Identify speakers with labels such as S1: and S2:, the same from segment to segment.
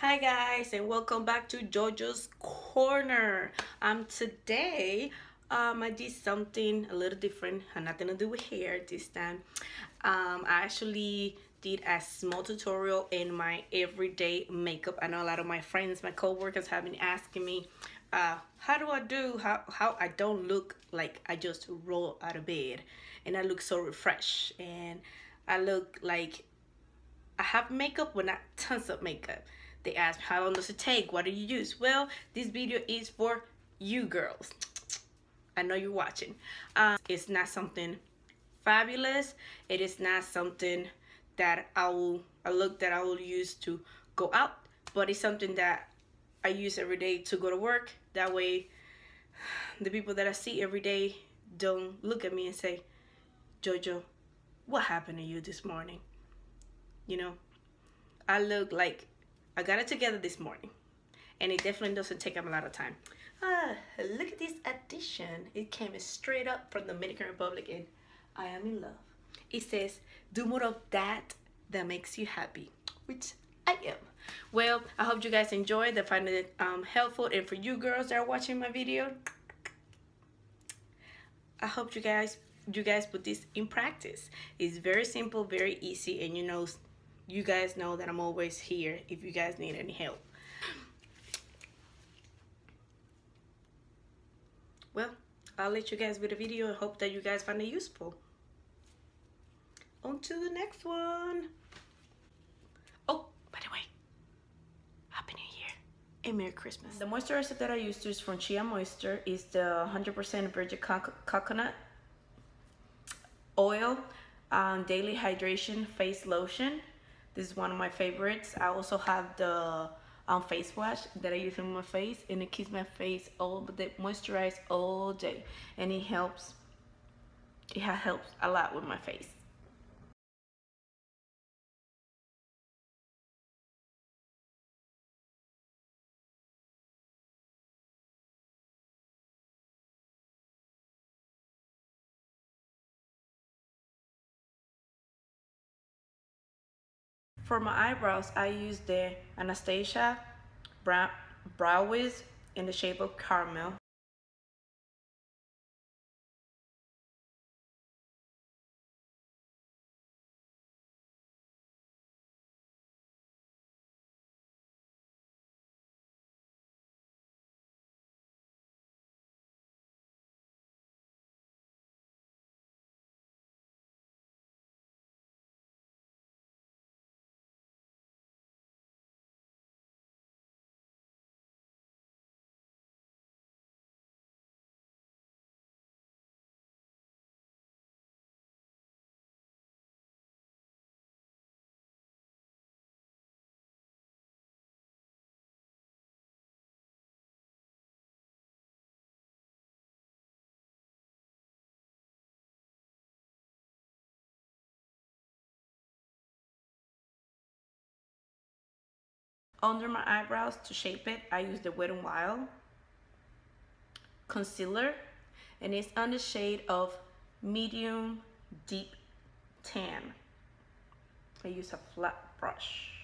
S1: Hi guys and welcome back to Jojo's Corner. Um today um I did something a little different, I'm not gonna do hair this time. Um I actually did a small tutorial in my everyday makeup. I know a lot of my friends, my co-workers have been asking me uh how do I do how how I don't look like I just roll out of bed and I look so refreshed and I look like I have makeup but not tons of makeup they ask how long does it take? What do you use? Well, this video is for you girls. I know you're watching. Um, it's not something fabulous. It is not something that I will a look that I will use to go out, but it's something that I use every day to go to work. That way, the people that I see every day don't look at me and say, Jojo, what happened to you this morning? You know, I look like I got it together this morning and it definitely doesn't take up a lot of time. Ah, look at this addition. It came straight up from the Dominican Republic and I am in love. It says, do more of that that makes you happy, which I am. Well, I hope you guys enjoyed, that find it um, helpful. And for you girls that are watching my video, I hope you guys you guys put this in practice. It's very simple, very easy, and you know you guys know that I'm always here if you guys need any help. Well, I'll let you guys with the video and hope that you guys find it useful. On to the next one. Oh, by the way, Happy New Year and Merry Christmas. The moisturizer that I use is from Shea Moisture. is the 100% virgin co coconut oil um, daily hydration face lotion this is one of my favorites. I also have the um, face wash that I use on my face and it keeps my face all the moisturized all day and it helps it helps a lot with my face For my eyebrows, I use the Anastasia Brow, Brow Wiz in the shape of caramel. Under my eyebrows to shape it, I use the Wet n Wild concealer and it's on the shade of medium deep tan. I use a flat brush.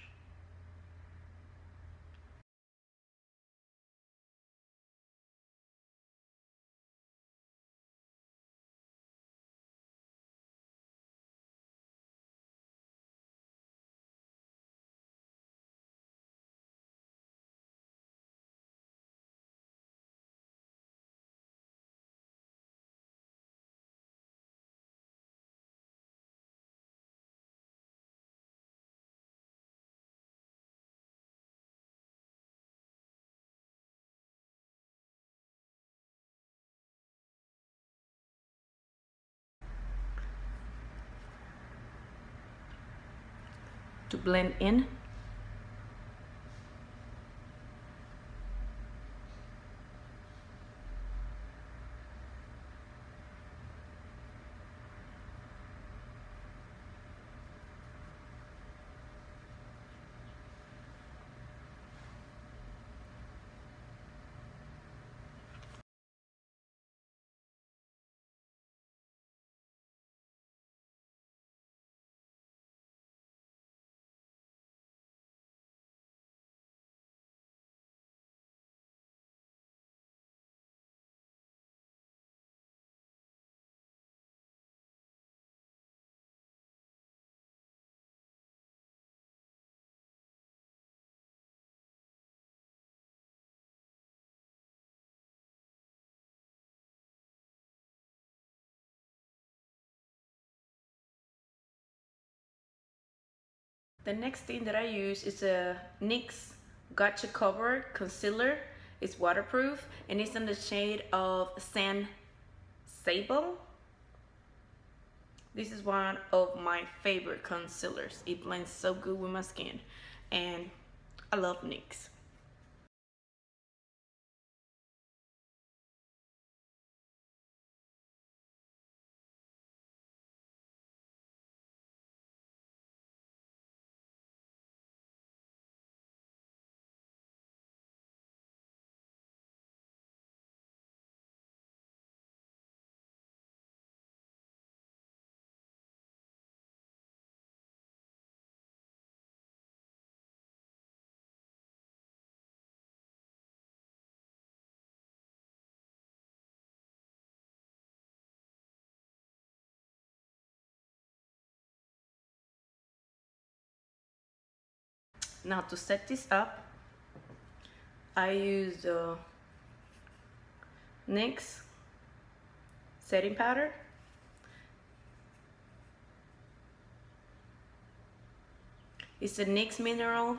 S1: To blend in The next thing that I use is a NYX Gotcha Cover Concealer. It's waterproof and it's in the shade of Sand Sable. This is one of my favorite concealers. It blends so good with my skin and I love NYX. Now to set this up, I use the NYX setting powder. It's a NYX Mineral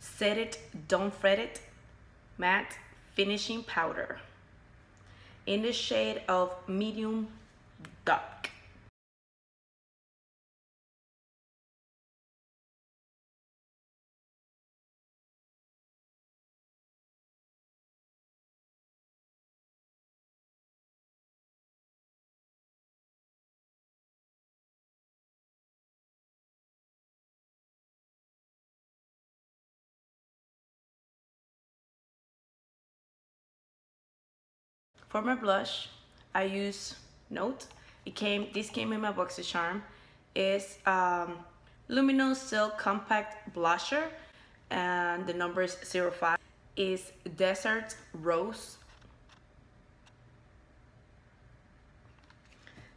S1: Set It, Don't Fret It Matte Finishing Powder in the shade of Medium Dark. For my blush, I use Note. It came, this came in my BoxyCharm. It's um, Luminous Silk Compact Blusher and the number is 05. Is Desert Rose.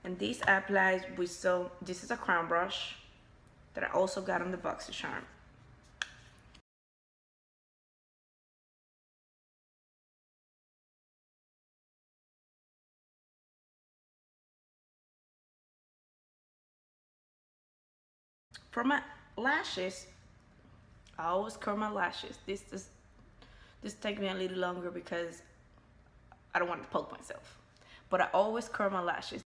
S1: And this applies with so, this is a crown brush that I also got on the BoxyCharm. For my lashes, I always curl my lashes. This is this take me a little longer because I don't want to poke myself. But I always curl my lashes.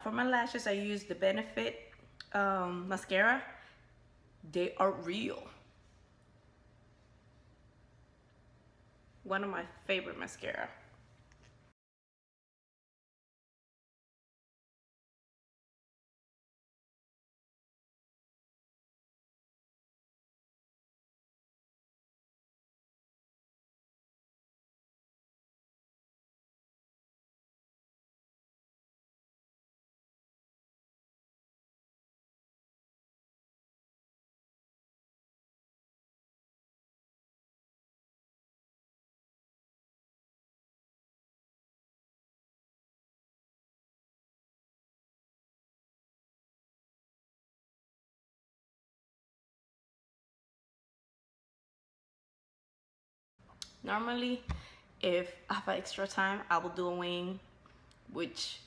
S1: For my lashes, I use the Benefit um, mascara, they are real. One of my favorite mascara. Normally, if I have extra time, I will do a wing, which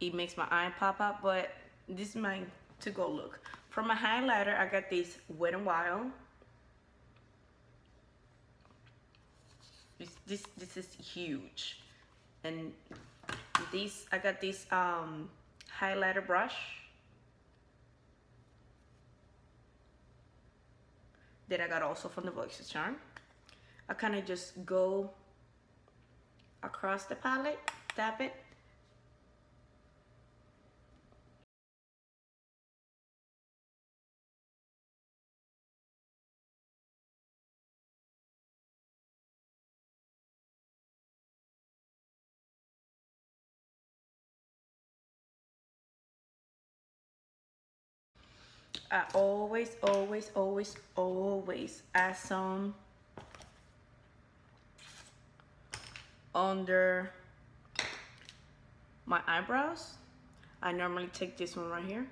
S1: it makes my eye pop up, but this is my to-go look. For my highlighter, I got this Wet n Wild. This, this, this is huge. And this, I got this um, highlighter brush. That I got also from the BoxyCharm. I kind of just go across the palette, tap it. I always, always, always, always add some under my eyebrows. I normally take this one right here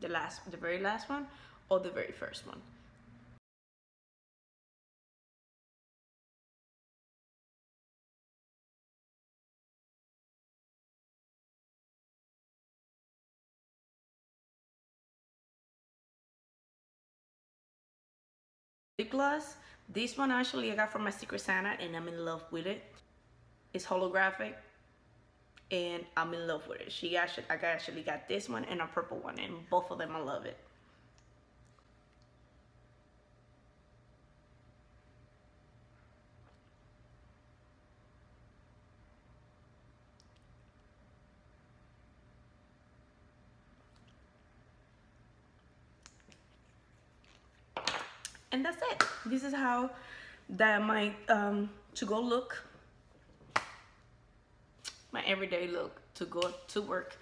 S1: the last the very last one or the very first one. lip gloss. This one actually I got from my Secret Santa and I'm in love with it it's holographic and I'm in love with it. She actually I actually got this one and a purple one and both of them I love it. And that's it. This is how that my um to go look everyday look to go to work